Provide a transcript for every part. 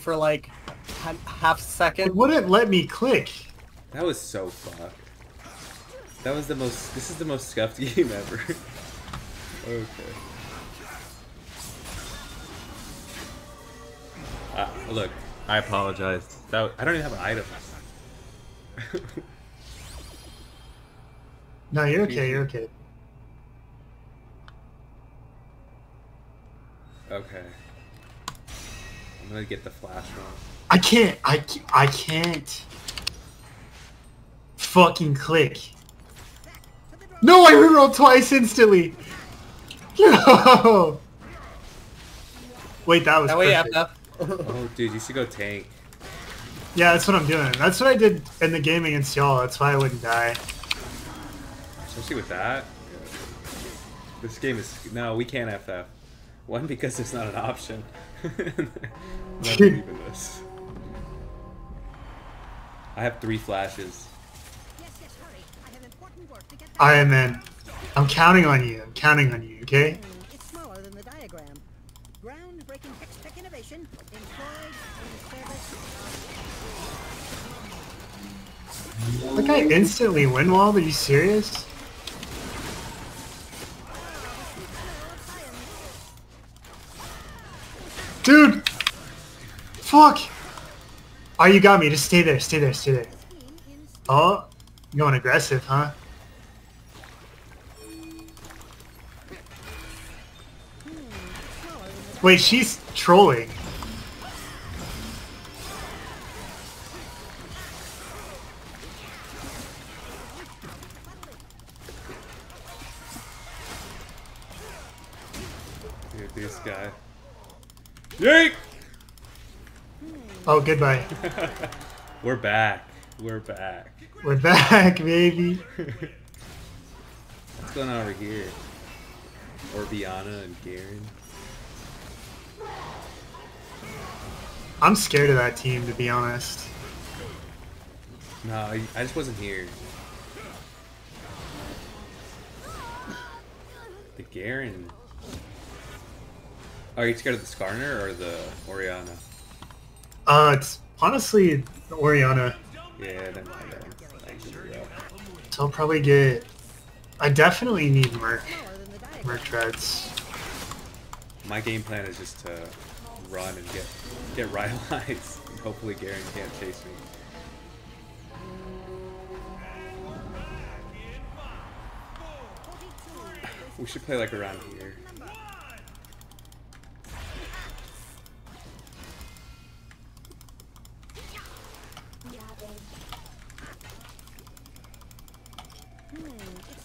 for like half a second. It wouldn't let me click. That was so fucked. That was the most. This is the most scuffed game ever. okay. Uh, look, I apologize. That I don't even have an item. no, you're okay. You're okay. Okay. I'm gonna get the flash one. I can't. I I can't. Fucking click. No, I rerolled twice instantly. No. Wait, that was. That way, FF. oh, dude, you should go tank. Yeah, that's what I'm doing. That's what I did in the game against y'all. That's why I wouldn't die. Especially with that. This game is no, we can't FF. One because it's not an option. even this. I have three flashes. I am in. I'm counting on you. I'm counting on you, okay? Hmm, it's smaller than the diagram. Groundbreaking tech innovation employed in service. Like I instantly win wall, are you serious? Dude! Fuck! Oh, you got me. Just stay there, stay there, stay there. Oh, you going aggressive, huh? Wait, she's trolling. Yank! Oh, goodbye. We're back. We're back. We're back, baby. What's going on over here? Orianna and Garen. I'm scared of that team, to be honest. No, I, I just wasn't here. The Garen. Are you scared of the Skarner or the Orianna? Uh, it's honestly the Orianna. Yeah, then So I'll probably get. I definitely need Merc. Merc treads. My game plan is just to run and get get Rylai's. and hopefully Garen can't chase me. We should play like around here.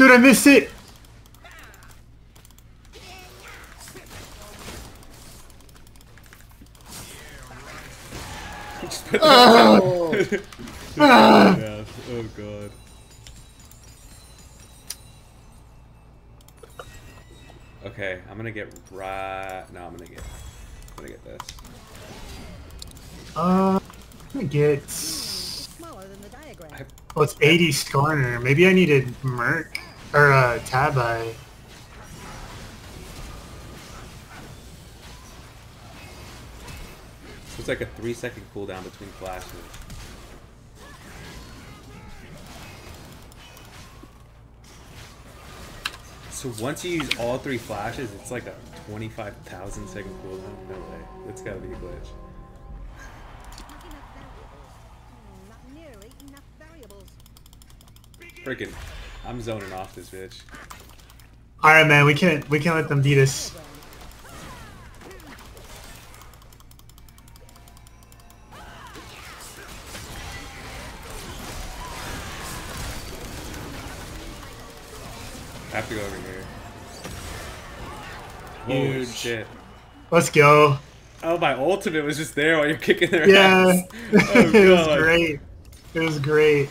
Dude, I missed it! oh. oh god. Okay, I'm gonna get right. No, I'm gonna get. I'm gonna get this. Uh, I'm gonna get. Smaller than the diagram. I... Oh, it's 80 Skarner. Maybe I needed Merc or uh, Tabi. It's like a three second cooldown between flashes. So once you use all three flashes, it's like a 25,000 second cooldown? No way. That's gotta be a glitch. Freaking, I'm zoning off this bitch. All right, man. We can't. We can't let them beat us. Have to go over here. Huge. Holy shit. Let's go. Oh, my ultimate was just there while you're kicking their yeah. ass. Yeah. Oh, it was great. It was great.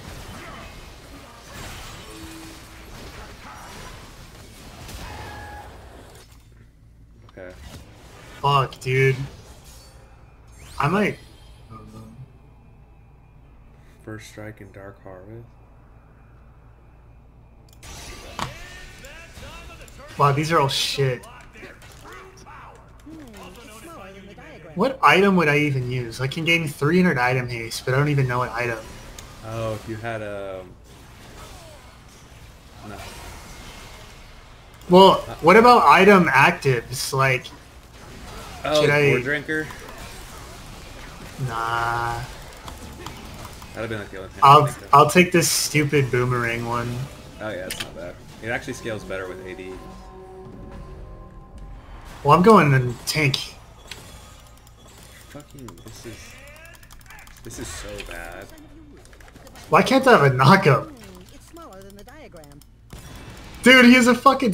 Fuck, dude. I might. First strike in Dark Harvest. Wow, these are all shit. It's smaller than the diagram. What item would I even use? I can gain 300 item haste, but I don't even know what item. Oh, if you had a. No. Well, what about item actives? Like, Oh, Should I... drinker. Nah. That'd have been like the only thing. I'll I think of. I'll take this stupid boomerang one. Oh, yeah, it's not bad. It actually scales better with AD. Well, I'm going in tank. Fucking. This is. This is so bad. Why can't I have a knockup? Hmm, it's smaller than the diagram. Dude, he has a fucking.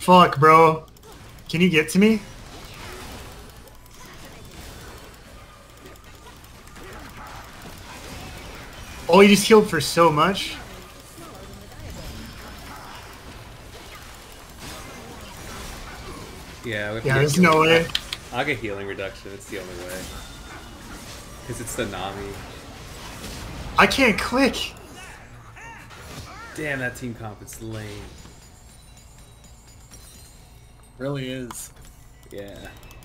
Fuck, bro. Can you get to me? Oh, he just healed for so much. Yeah, we have to Yeah, there's healing. no way. I'll get healing reduction. It's the only way. Because it's the Nami. I can't click. Damn, that team comp is lame. Really is. Yeah.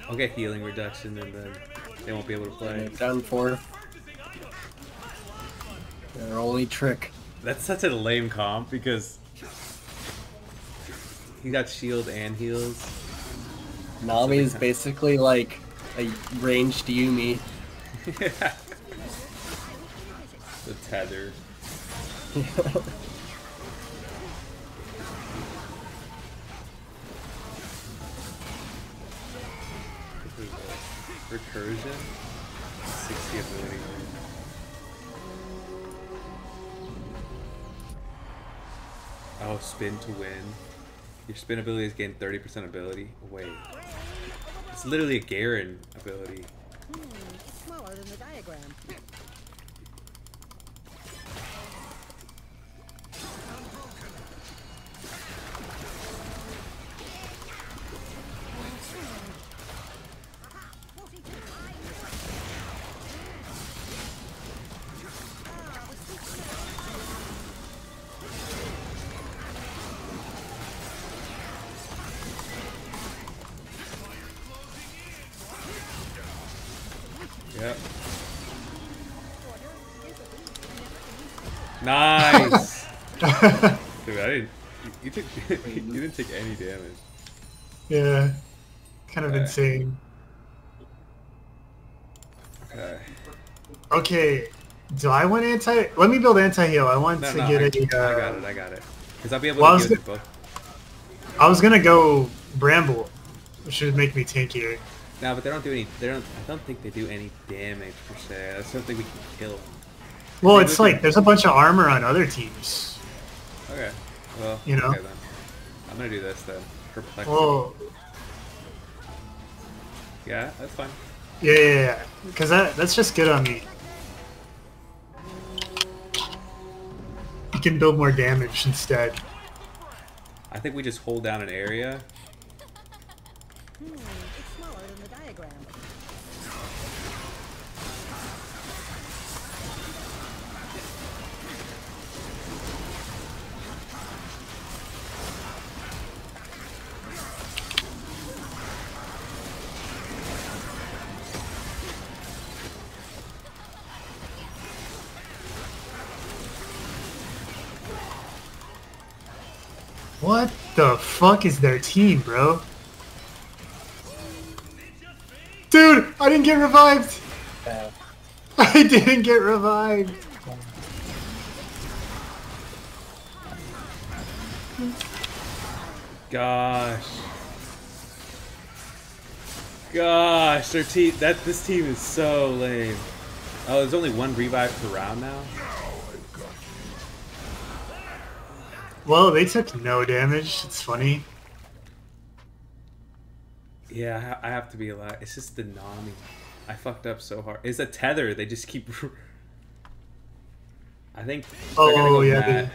I'll get healing reduction and then they won't be able to play. Down for. Their only trick. That's such a lame comp because he got shield and heals. Nami is basically like a ranged Yuumi. the tether. This is a Recursion. 60 ability. Oh, spin to win. Your spin ability is gain 30% ability. Wait. It's literally a Garen ability. Hmm, smaller than the diagram. Yep. Nice. Dude, I didn't. You, took. you didn't take any damage. yeah. Kind of Okay. insane. Okay. Okay. Do I want anti? Let me build anti heal. I want No, to no, get I, a. Uh, I got it. I got it. Because I'll be able Well, to use both. I was gonna go Bramble, which should make me tankier. No, but they don't do any. They don't. I don't think they do any damage per se. That's something we can kill. Them. Well, it's like there's a bunch of armor on other teams. Okay. Well. You know? Okay then. I'm gonna do this then. Perplexity. Well, Yeah, that's fine. yeah, yeah, yeah. Because that that's just good on me. You can build more damage instead. I think we just hold down an area. Hmm. What the fuck is their team, bro? Dude, I didn't get revived. Yeah. I didn't get revived. Gosh. Gosh, their team that this team is so lame. Oh, there's only one revive per round now. Well, they took no damage. It's funny. Yeah, I have to be alive. It's just the Nami. I fucked up so hard. It's a tether. They just keep. I think. Oh, go yeah.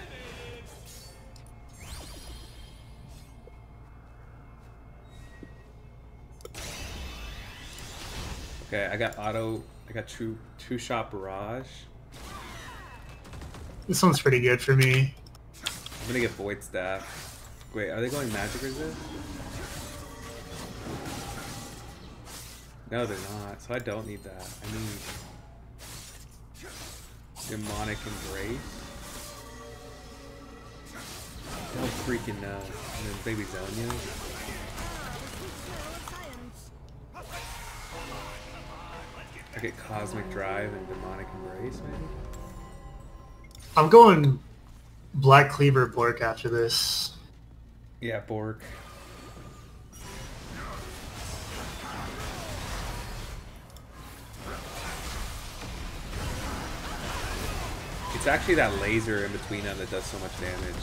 Okay, I got auto. I got true two shot barrage. This one's pretty good for me. I'm gonna get void staff. Wait, are they going magic resist? No, they're not. So I don't need that. I need demonic embrace. Don't freaking know. And then baby Zhonya. I get cosmic drive and demonic embrace, maybe. I'm going Black Cleaver Bork after this. Yeah, Bork. It's actually that laser in between them that does so much damage.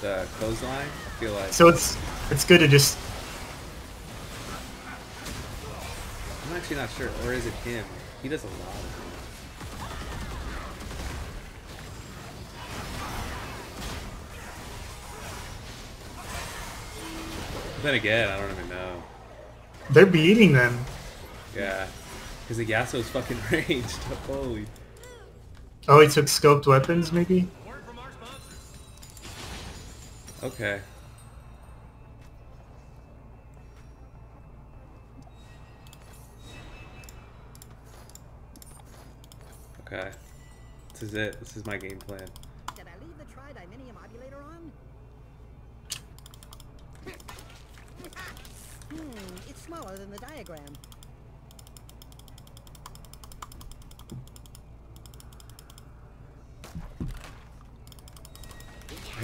The clothesline, I feel like. So it's it's good to just I'm actually not sure. Or is it him? He does a lot Then again, I don't even know. they're beating them. Yeah. Because the Yasuo's fucking raged. Holy. Oh, he took scoped weapons, maybe. Okay. Okay. This is it. This is my game plan. Did I leave the tridiminium modulator on? Hmm, it's smaller than the diagram.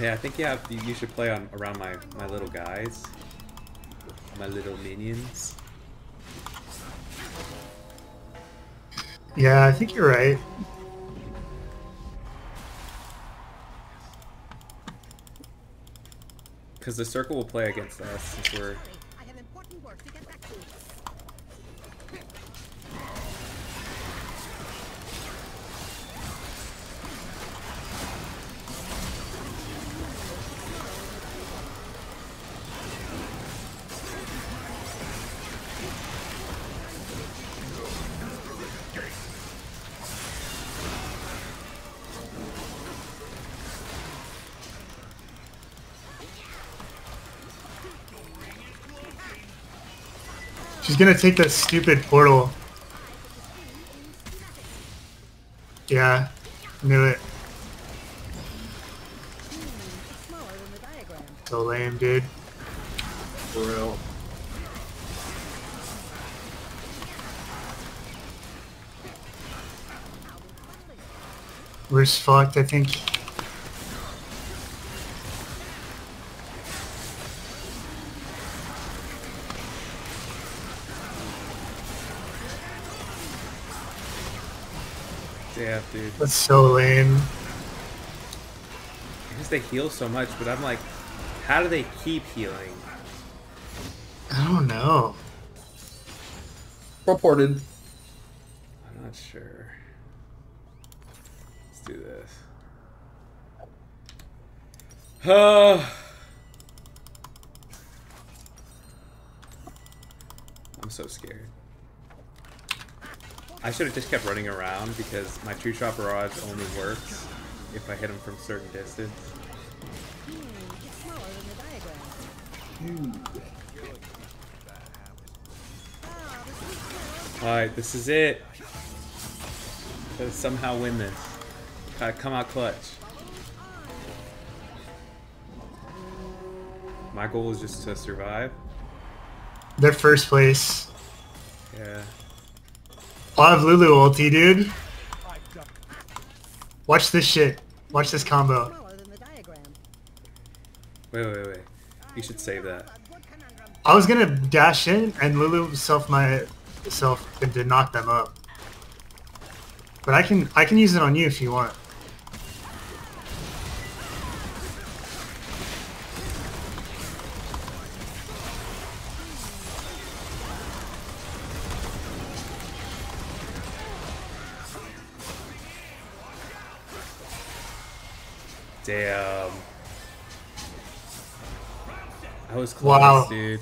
Yeah, I think you have. You you should play on around my my little guys, my little minions. Yeah, I think you're right. Because the circle will play against us since we're. She's gonna take that stupid portal. Yeah, knew it. It's smaller than the diagram. So lame, dude. For real. We're fucked, I think. Dude. That's so lame. Because they heal so much, but I'm like, how do they keep healing? I don't know. Reported. I'm not sure. Let's do this. Uh, I'm so scared. I should have just kept running around because my true shot barrage only works if I hit him from certain distance. It's smaller than the diagram. The sweet smell of Alright, this is it. Gotta somehow win this. Gotta come out clutch. My goal is just to survive. They're first place. Yeah. I'll have Lulu ulti, dude. Watch this shit. Watch this combo. Smaller than the diagram. Wait, wait, wait. You should save that. A good conundrum. I was gonna dash in and Lulu self my self and to knock them up. But I can I can use it on you if you want. Damn. I was close, Wow. dude.